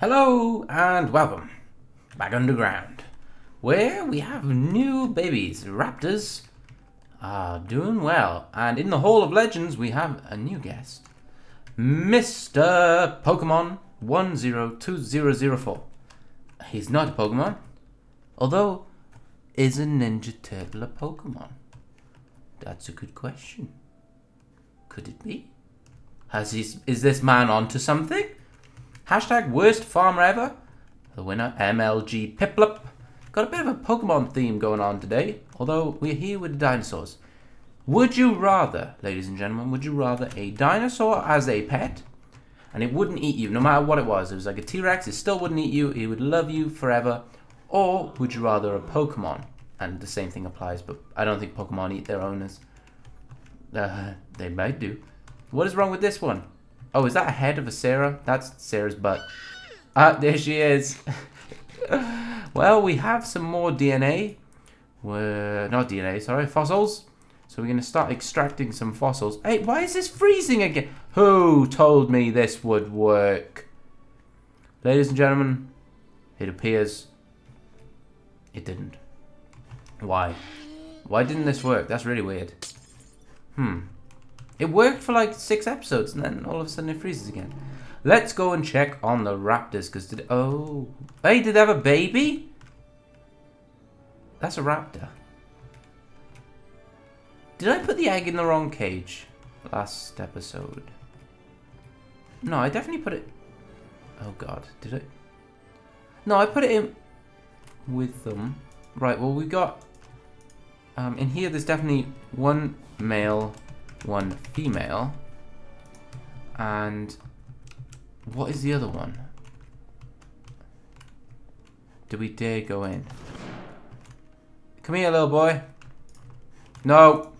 Hello and welcome back underground, where we have new babies. Raptors are doing well, and in the Hall of Legends we have a new guest, Mr. Pokemon 102004. He's not a Pokemon, although is a Ninja Turtle a Pokemon? That's a good question. Could it be? Has he, is this man onto something? Hashtag worst farmer ever. The winner, MLG Piplup. Got a bit of a Pokemon theme going on today, although we're here with the dinosaurs. Would you rather, ladies and gentlemen, would you rather a dinosaur as a pet? And it wouldn't eat you, no matter what it was. It was like a T-Rex, it still wouldn't eat you, it would love you forever. Or would you rather a Pokemon? And the same thing applies, but I don't think Pokemon eat their owners. Uh, they might do. What is wrong with this one? Oh, is that a head of a Sarah? That's Sarah's butt. Ah, there she is. well, we have some more DNA. We're, not DNA, sorry, fossils. So we're going to start extracting some fossils. Hey, why is this freezing again? Who told me this would work? Ladies and gentlemen, it appears it didn't. Why? Why didn't this work? That's really weird. Hmm. It worked for like six episodes and then all of a sudden it freezes again. Let's go and check on the raptors because did oh hey did they have a baby? That's a raptor. Did I put the egg in the wrong cage last episode? No, I definitely put it. Oh god, did I? No, I put it in with them. Right. Well, we got um, in here. There's definitely one male one female. And what is the other one? Do we dare go in? Come here, little boy. No.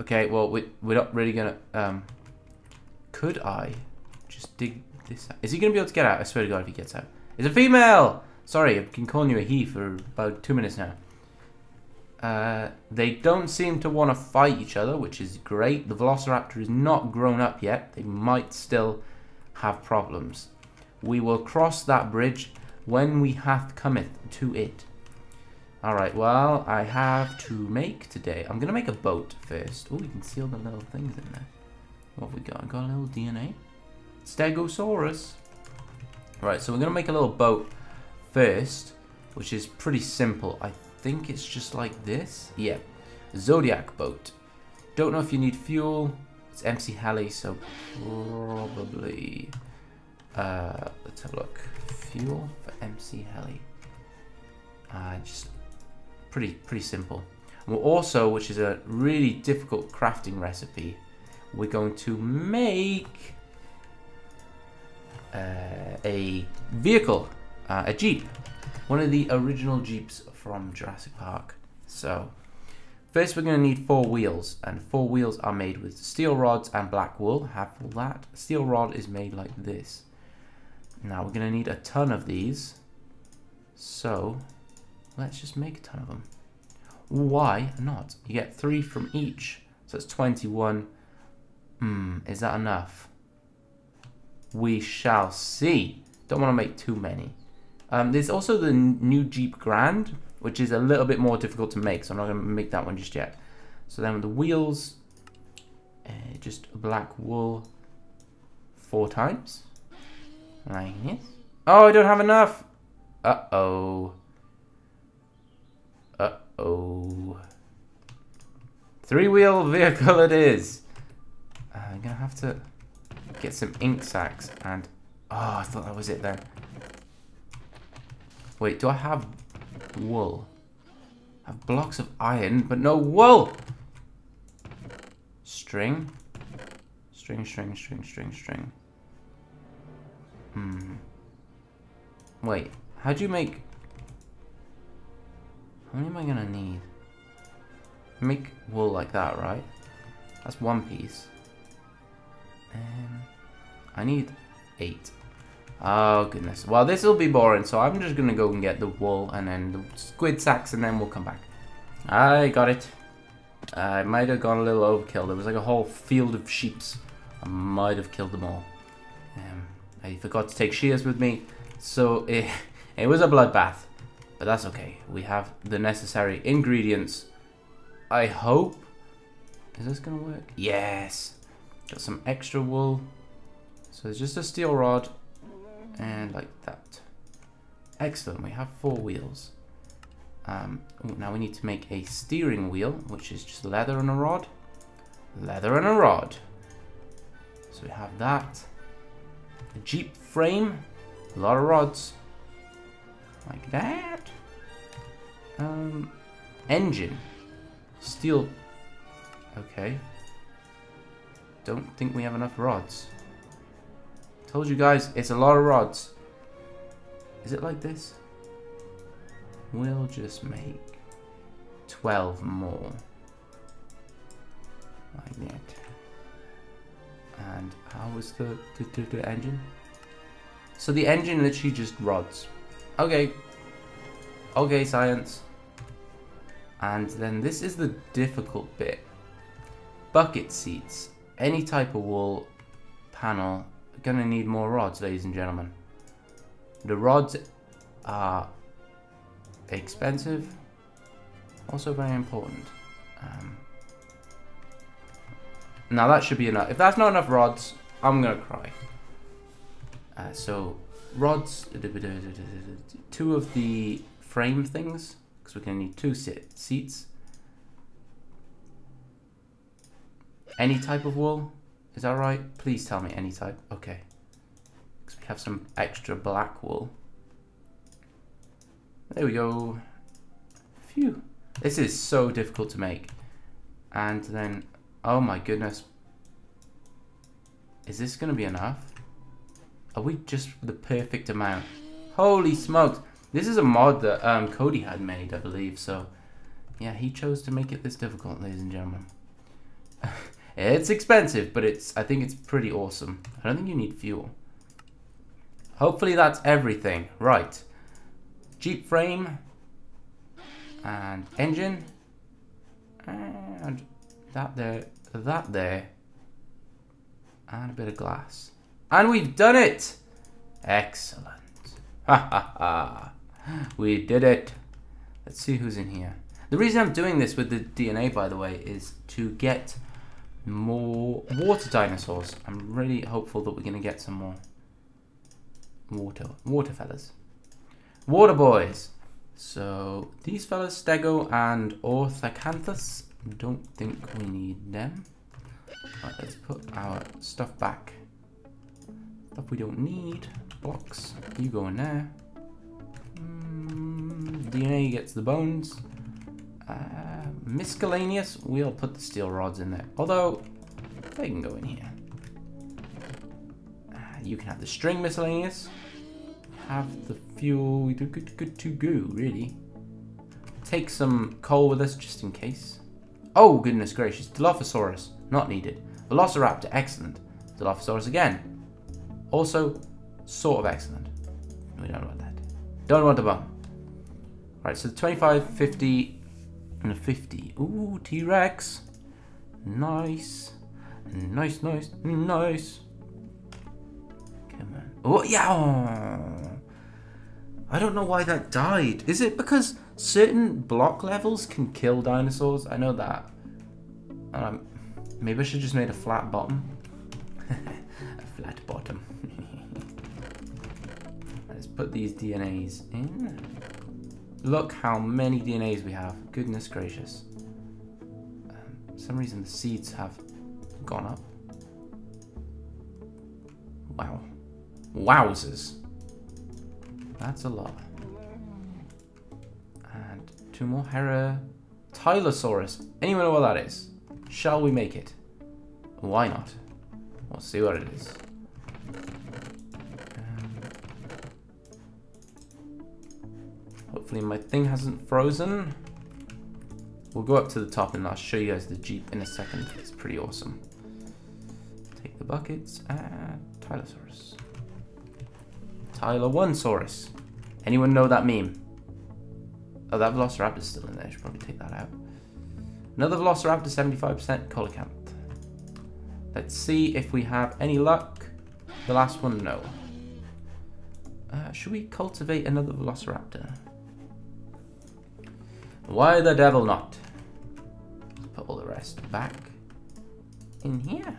Okay, well, we, we're not really gonna... Um, could I just dig this out? Is he gonna be able to get out? I swear to God if he gets out. It's a female! Sorry, I've been calling you a he for about two minutes now. Uh, they don't seem to want to fight each other, which is great. The Velociraptor is not grown up yet. They might still have problems. We will cross that bridge when we have cometh to it. Alright, well, I have to make today. I'm going to make a boat first. Oh, you can see all the little things in there. What have we got? I got a little DNA. Stegosaurus. Right, so we're going to make a little boat first, which is pretty simple, I think it's just like this. Yeah. Zodiac boat. Don't know if you need fuel. It's MC Heli, so probably... Uh, let's have a look. Fuel for MC Heli. Uh, just pretty pretty simple. We're also, which is a really difficult crafting recipe, we're going to make uh, a vehicle, uh, a Jeep. One of the original Jeeps from Jurassic Park. So, first we're going to need four wheels, and four wheels are made with steel rods and black wool. Have that. Steel rod is made like this. Now we're going to need a ton of these. So, let's just make a ton of them. Why not? You get three from each, so it's 21. Hmm, is that enough? We shall see. Don't want to make too many. Um, there's also the new Jeep Grand, which is a little bit more difficult to make, so I'm not going to make that one just yet. So then the wheels, uh, just black wool four times. Like this. Oh, I don't have enough. Uh-oh. Uh-oh. Three-wheel vehicle it is. Uh, I'm going to have to get some ink sacks and... Oh, I thought that was it then. Wait, do I have wool. I have blocks of iron, but no wool. String. String, string, string, string, string. Hmm. Wait, how do you make... How many am I gonna need? Make wool like that, right? That's one piece. And I need eight. Oh, goodness. Well, this will be boring, so I'm just going to go and get the wool and then the squid sacks, and then we'll come back. I got it. I might have gone a little overkill. There was like a whole field of sheeps. I might have killed them all. Um, I forgot to take shears with me, so it, it was a bloodbath. But that's okay. We have the necessary ingredients. I hope. Is this going to work? Yes. Got some extra wool. So it's just a steel rod. And like that. Excellent. We have four wheels. Um, now we need to make a steering wheel, which is just leather and a rod. Leather and a rod. So we have that. A Jeep frame. A lot of rods. Like that. Um, engine. Steel. Okay. Don't think we have enough rods. Told you guys, it's a lot of rods. Is it like this? We'll just make 12 more. Like that. And how was the, the, the, the engine? So the engine literally just rods. Okay. Okay, science. And then this is the difficult bit. Bucket seats. Any type of wall, panel. Gonna need more rods, ladies and gentlemen. The rods are expensive. Also very important. Um, now that should be enough. If that's not enough rods, I'm gonna cry. Uh, so rods, two of the frame things, because we're gonna need two sit seats. Any type of wool, is that right? Please tell me any type. Okay. Because we have some extra black wool. There we go. Phew. This is so difficult to make. And then Oh my goodness. Is this going to be enough? Are we just the perfect amount? Holy smokes. This is a mod that um, Cody had made, I believe. So, yeah, he chose to make it this difficult, ladies and gentlemen. it's expensive, but it's I think it's pretty awesome. I don't think you need fuel. Hopefully that's everything. Right. Jeep frame. And engine. And that there, that there, and a bit of glass. And we've done it! Excellent. Ha ha ha. We did it. Let's see who's in here. The reason I'm doing this with the DNA, by the way, is to get more water dinosaurs. I'm really hopeful that we're going to get some more water, water fellas. Water boys. So these fellas, Stego and Orthacanthus, don't think we need them. Right, let's put our stuff back. Stuff we don't need. Blocks. You go in there. Mm, DNA gets the bones. Uh, miscellaneous. We'll put the steel rods in there. Although, they can go in here. Uh, you can have the string miscellaneous. Have the fuel. We do good, good to go, really. Take some coal with us just in case. Oh, goodness gracious. Dilophosaurus, not needed. Velociraptor, excellent. Dilophosaurus again. Also, sort of excellent. We don't want that. Don't want the bomb. Right, so 25, 50, and a 50. Ooh, T-Rex. Nice. Nice, nice, nice. Come on. Oh, yeah. I don't know why that died. Is it because certain block levels can kill dinosaurs? I know that. Um, maybe I should just made a flat bottom. a flat bottom. Let's put these DNAs in. Look how many DNAs we have. Goodness gracious. Um, some reason the seeds have gone up. Wow. Wowzers. That's a lot. And two more Hera. Tylosaurus. Anyone know what that is? Shall we make it? Why not? We'll see what it is. Hopefully my thing hasn't frozen. We'll go up to the top and I'll show you guys the Jeep in a second. It's pretty awesome. Take the buckets and Tylosaurus. Tyler One Saurus. Anyone know that meme? Oh, that Velociraptor's still in there. I should probably take that out. Another Velociraptor, 75% Coelacanth. Let's see if we have any luck. The last one, no. Uh, should we cultivate another Velociraptor? Why the devil not? Put all the rest back in here.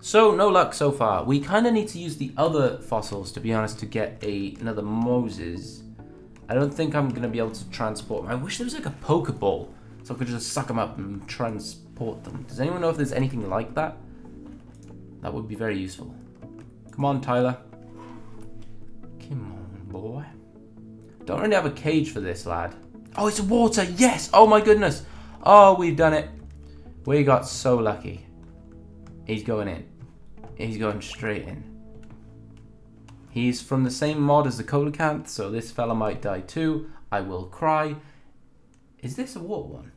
So, no luck so far. We kind of need to use the other fossils, to be honest, to get a, another Moses. I don't think I'm going to be able to transport them. I wish there was like a Pokeball, so I could just suck them up and transport them. Does anyone know if there's anything like that? That would be very useful. Come on, Tyler. Come on, boy. Don't really have a cage for this, lad. Oh, it's water. Yes. Oh, my goodness. Oh, we've done it. We got so lucky. He's going in. He's going straight in. He's from the same mod as the Coelacanth, so this fella might die too. I will cry. Is this a water one?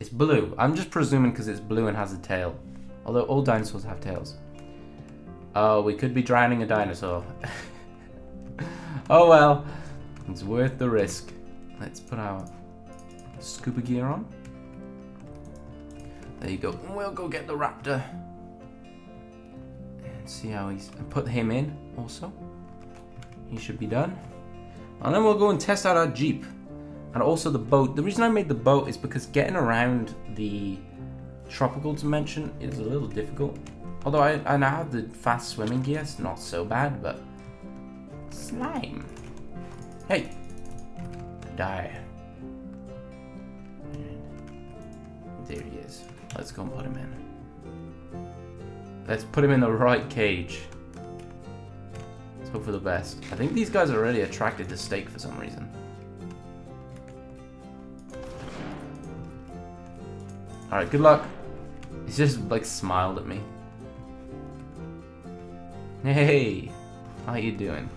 It's blue. I'm just presuming because it's blue and has a tail. Although all dinosaurs have tails. Oh, we could be drowning a dinosaur. oh well. It's worth the risk. Let's put our scuba gear on. There you go. We'll go get the raptor And see how he's put him in also. He should be done. And then we'll go and test out our Jeep. And also the boat. The reason I made the boat is because getting around the tropical dimension is a little difficult. Although I, I now have the fast swimming gear, it's not so bad, but... Slime. Hey. Die. There he is. Let's go and put him in. Let's put him in the right cage. Let's hope for the best. I think these guys are really attracted to steak for some reason. Alright, good luck. He's just like smiled at me. Hey, how you doing?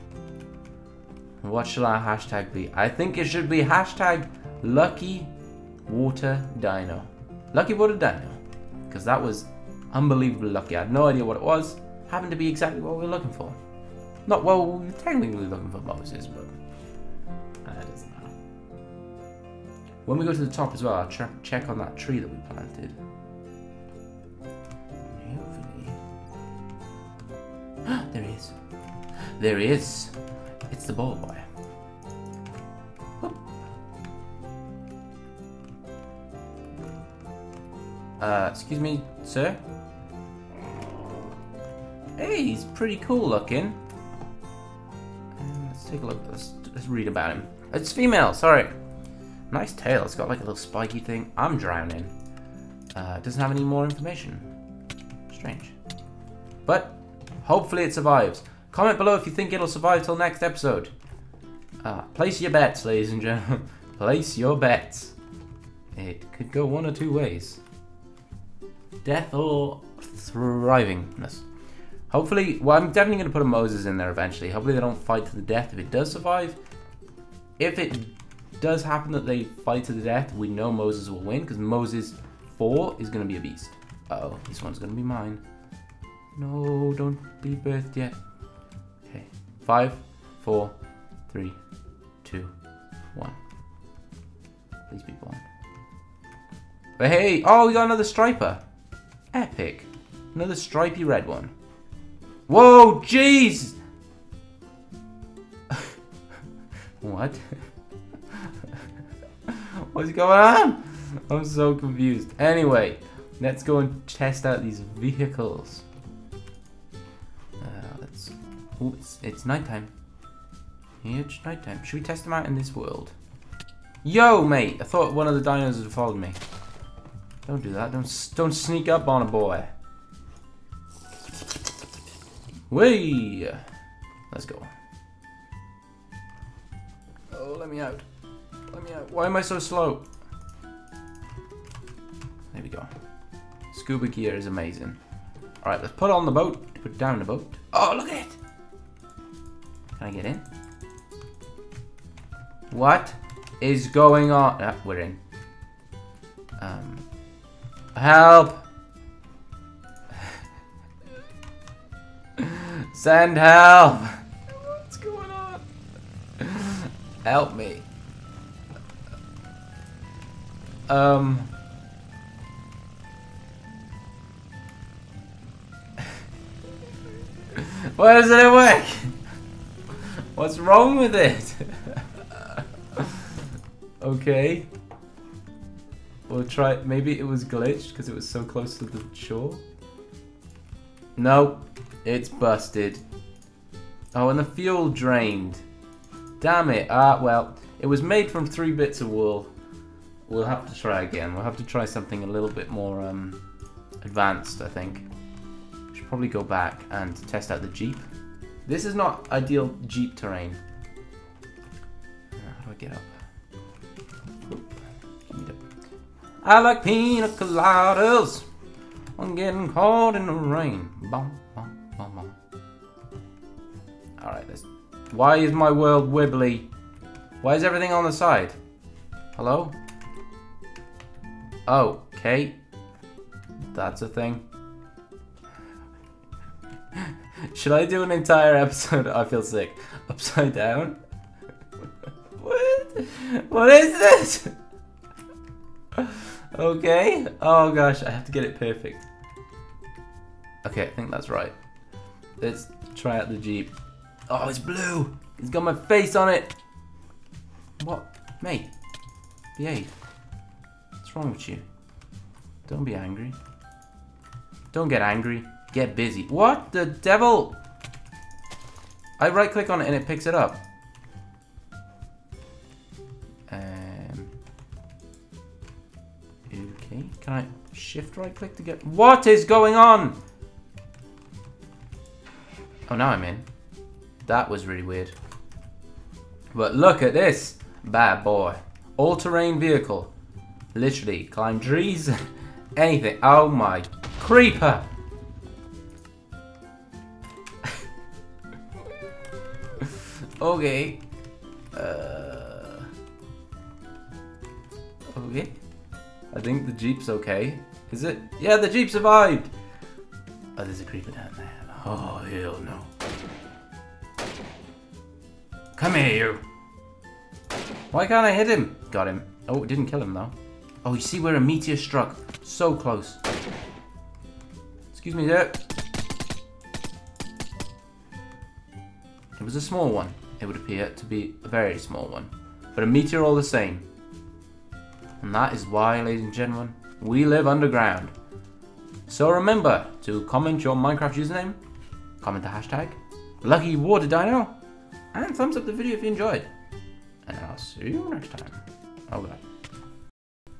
What shall our hashtag be? I think it should be hashtag Lucky Water Dino. Lucky Water Dino. Because that was Unbelievably lucky. I had no idea what it was. Happened to be exactly what we were looking for. Not well, we were technically looking for Moses, but uh, that doesn't matter. When we go to the top as well, I'll check check on that tree that we planted. there he is. There he is. It's the ball boy. Uh, excuse me, sir? Hey, he's pretty cool looking. let's take a look. Let's, let's read about him. It's female, sorry. Nice tail. It's got like a little spiky thing. I'm drowning. Uh, doesn't have any more information. Strange. But hopefully it survives. Comment below if you think it'll survive till next episode. Uh, place your bets, ladies and gentlemen. place your bets. It could go one or two ways. Death or thrivingness. Hopefully, well, I'm definitely going to put a Moses in there eventually. Hopefully they don't fight to the death if it does survive. If it does happen that they fight to the death, we know Moses will win because Moses 4 is going to be a beast. Uh oh this one's going to be mine. No, don't be birthed yet. Five, four, three, two, one. Please be born. But hey, oh, we got another striper. Epic. Another stripy red one. Whoa, jeez! what? What's going on? I'm so confused. Anyway, let's go and test out these vehicles. Uh, let's. Oh, it's, it's nighttime. Huge nighttime. Should we test them out in this world? Yo, mate! I thought one of the dinos had followed me. Don't do that. Don't don't sneak up on a boy. Way! Let's go. Oh, let me out. Let me out. Why am I so slow? There we go. Scuba gear is amazing. Alright, let's put on the boat. Put down the boat. Oh, look at it! Can I get in? What is going on? Ah, we're in. Um, help! Send help! What's going on? Help me. Um. Why doesn't it work? What's wrong with it? okay. We'll try. Maybe it was glitched because it was so close to the shore. No, it's busted. Oh, and the fuel drained. Damn it. Ah, well, it was made from three bits of wool. We'll have to try again. We'll have to try something a little bit more um, advanced, I think. We should probably go back and test out the Jeep. This is not ideal Jeep terrain. How do I get up? I like pina coladas. I'm getting caught in the rain. Bum, bum, bum, bum. Alright, let's... Why is my world wibbly? Why is everything on the side? Hello? Oh, okay. That's a thing. Should I do an entire episode? I feel sick. Upside down? what? What is this? okay. Oh gosh, I have to get it perfect. Okay, I think that's right. Let's try out the Jeep. Oh, it's blue. It's got my face on it. What? Mate. Behave. What's wrong with you? Don't be angry. Don't get angry. Get busy. What the devil? I right click on it and it picks it up. Um, okay, can I shift right click to get... What is going on? Oh, now I'm in. That was really weird. But look at this bad boy. All-terrain vehicle. Literally, climb trees, anything. Oh my creeper! Okay. Uh, okay. I think the Jeep's okay. Is it? Yeah, the Jeep survived! Oh, there's a creeper down there. Oh, hell no. Come here, you! Why can't I hit him? Got him. Oh, it didn't kill him, though. Oh, you see where a meteor struck? So close. Excuse me there. It was a small one. It would appear to be a very small one. But a meteor all the same. And that is why, ladies and gentlemen, we live underground. So remember to comment your Minecraft username, comment the hashtag, Lucky Water Dino, and thumbs up the video if you enjoyed. And I'll see you next time. Oh god.